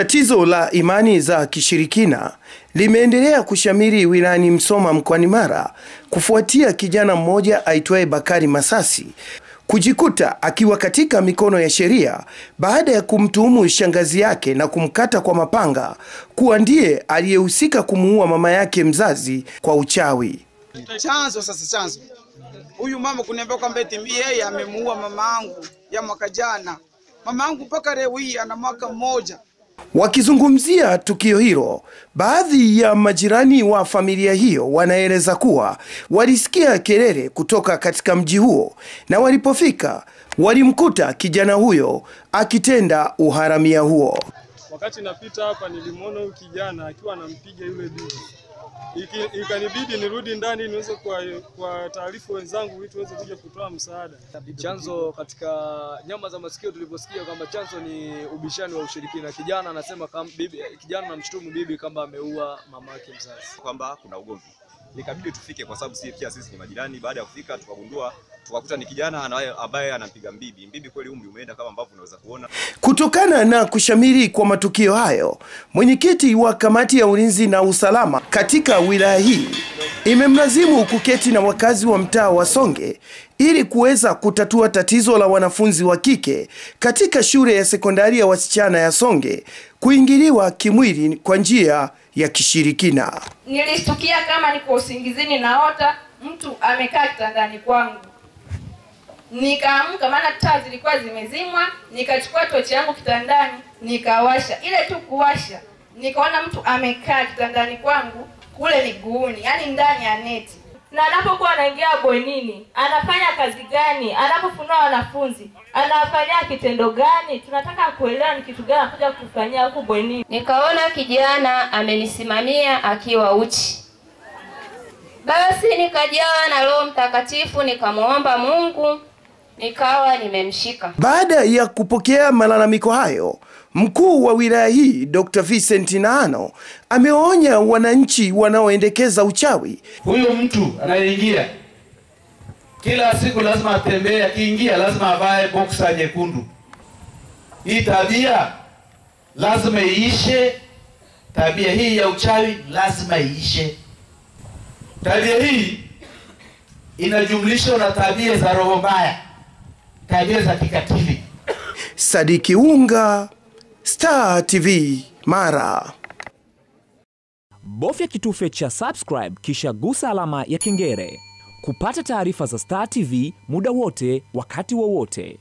Tatizo la imani za kishirikina limeendelea kushamiri wilayani Msoma mkoani Mara kufuatia kijana mmoja aitwaye Bakari Masasi kujikuta akiwa katika mikono ya sheria baada ya kumtuhumu shangazi yake na kumkata kwa mapanga kuwa ndiye aliyehusika kumuua mama yake mzazi kwa uchawi. Chanzo sasa, chanzo huyu mama kuniambia kwamba eti yeye amemuua mama yangu ya mwaka jana. Mama yangu mpaka leo hii ana mwaka mmoja. Wakizungumzia tukio hilo, baadhi ya majirani wa familia hiyo wanaeleza kuwa walisikia kelele kutoka katika mji huo na walipofika walimkuta kijana huyo akitenda uharamia huo. Wakati napita hapa nilimwona huyu kijana akiwa anampiga yule bibi. Ikanibidi nirudi ndani niweze kwa, kwa taarifu wenzangu ili tuweze kuja kutoa msaada. Chanzo katika nyama za masikio tulivyosikia kwamba chanzo ni ubishani wa ushirikina. Kijana anasema kama bibi, kijana anamshutumu bibi kama ameua mamake mzazi. kwamba kuna ugomvi. Ikabidi tufike kwa sababu si pia sisi ni majirani. Baada ya kufika, tukagundua tukakuta ni kijana ambaye anampiga mbibi. Mbibi kweli umri umeenda kama ambavyo unaweza kuona. Kutokana na kushamiri kwa matukio hayo, mwenyekiti wa kamati ya ulinzi na usalama katika wilaya hii imemlazimu kuketi na wakazi wa mtaa wa Songe ili kuweza kutatua tatizo la wanafunzi wa kike katika shule ya sekondari ya wasichana ya Songe kuingiliwa kimwili kwa njia ya kishirikina. Nilishtukia kama niko usingizini naota mtu amekaa kitandani kwangu. Nikaamka, maana taa zilikuwa zimezimwa, nikachukua tochi yangu kitandani nikawasha. Ile tu kuwasha, nikaona mtu amekaa kitandani kwangu, kule miguuni, yani ndani ya neti. Na anapokuwa anaingia bwenini anafanya kazi gani? Anapofunua wanafunzi anawafanyia kitendo gani? Tunataka kuelewa ni kitu gani anakuja kufanyia huku bwenini. Nikaona kijana amenisimamia akiwa uchi. Basi nikajawa na Roho Mtakatifu, nikamwomba Mungu, nikawa nimemshika. Baada ya kupokea malalamiko hayo, mkuu wa wilaya hii Dr. Vincent Naano ameonya wananchi wanaoendekeza uchawi Huyu mtu anayeingia kila siku lazima atembee, akiingia lazima avae boksa nyekundu. Hii tabia lazima iishe. Tabia hii ya uchawi lazima iishe. Tabia hii inajumlishwa na tabia za roho mbaya, tabia za kikatili. Sadiki Unga, Star TV, Mara. Bofya kitufe cha subscribe kisha gusa alama ya kengele kupata taarifa za Star TV muda wote wakati wowote.